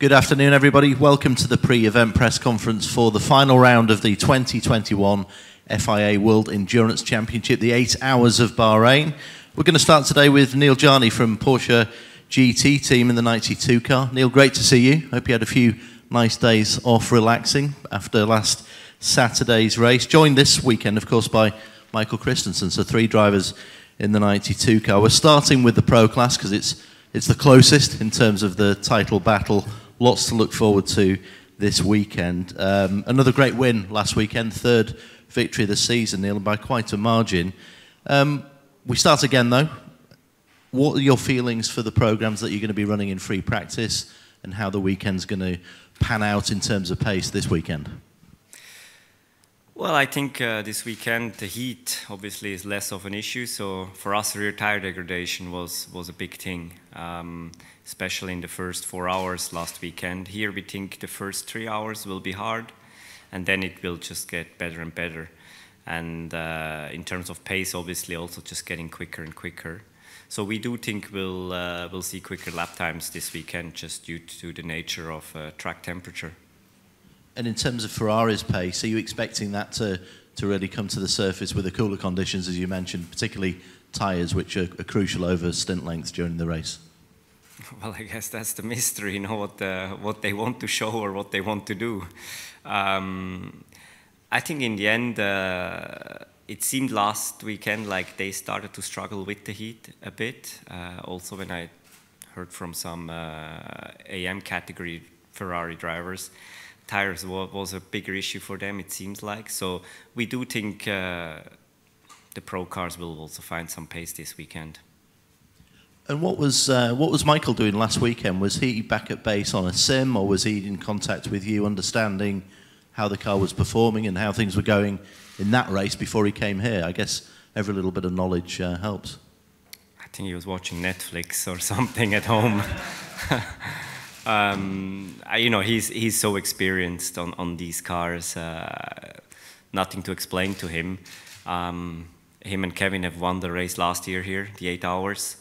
Good afternoon, everybody. Welcome to the pre-event press conference for the final round of the 2021 FIA World Endurance Championship, the eight hours of Bahrain. We're going to start today with Neel Jani from Porsche GT team in the 92 car. Neel, great to see you. Hope you had a few nice days off relaxing after last Saturday's race. Joined this weekend, of course, by Michael Christensen. So three drivers in the 92 car. We're starting with the Pro class because it's it's the closest in terms of the title battle lots to look forward to this weekend. Um, another great win last weekend, third victory of the season, and by quite a margin. Um, we start again though. What are your feelings for the programs that you're going to be running in free practice and how the weekend's going to pan out in terms of pace this weekend? Well, I think uh, this weekend the heat obviously is less of an issue. So for us, rear tire degradation was was a big thing, um, especially in the first four hours last weekend. Here we think the first three hours will be hard, and then it will just get better and better. And uh, in terms of pace, obviously also just getting quicker and quicker. So we do think we'll uh, we'll see quicker lap times this weekend, just due to the nature of uh, track temperature. And in terms of Ferrari's pace, are you expecting that to, to really come to the surface with the cooler conditions, as you mentioned, particularly tyres, which are, are crucial over stint lengths during the race? Well, I guess that's the mystery, you know, what, uh, what they want to show or what they want to do. Um, I think in the end, uh, it seemed last weekend like they started to struggle with the heat a bit. Uh, also, when I heard from some uh, AM category Ferrari drivers, tires was a bigger issue for them, it seems like. So we do think uh, the pro cars will also find some pace this weekend. And what was uh, what was Michael doing last weekend? Was he back at base on a sim, or was he in contact with you, understanding how the car was performing and how things were going in that race before he came here? I guess every little bit of knowledge uh, helps. I think he was watching Netflix or something at home. um, you know, he's he's so experienced on on these cars. Uh, nothing to explain to him. Um, him and Kevin have won the race last year here, the eight hours.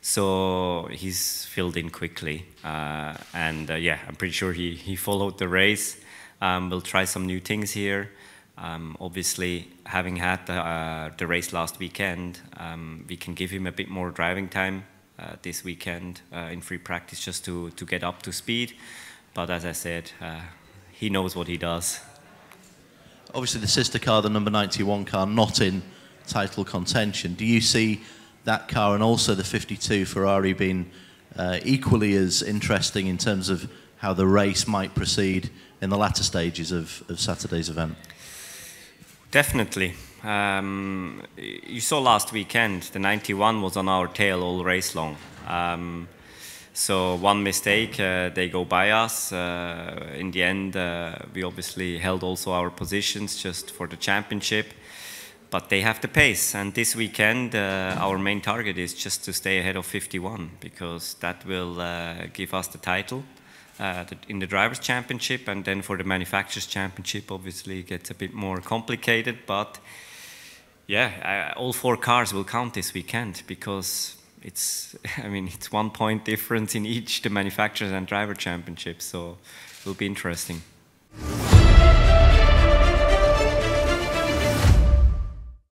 So he's filled in quickly, uh, and uh, yeah, I'm pretty sure he he followed the race. Um, we'll try some new things here. Um, obviously, having had the, uh, the, race last weekend, um, we can give him a bit more driving time this weekend uh, in free practice just to, to get up to speed. But as I said, uh, he knows what he does. Obviously, the sister car, the number 91 car, not in title contention. Do you see that car and also the 52 Ferrari being uh, equally as interesting in terms of how the race might proceed in the latter stages of, of Saturday's event? Definitely. Um, you saw last weekend, the 91 was on our tail all race long. Um, so one mistake, uh, they go by us. Uh, in the end, uh, we obviously held also our positions just for the championship. But they have the pace, and this weekend uh, our main target is just to stay ahead of 51 because that will uh, give us the title uh, in the drivers' championship, and then for the manufacturers' championship, obviously it gets a bit more complicated, but yeah, uh, all four cars will count this weekend because it's, I mean, it's one point difference in each the manufacturers and driver championships, so it will be interesting.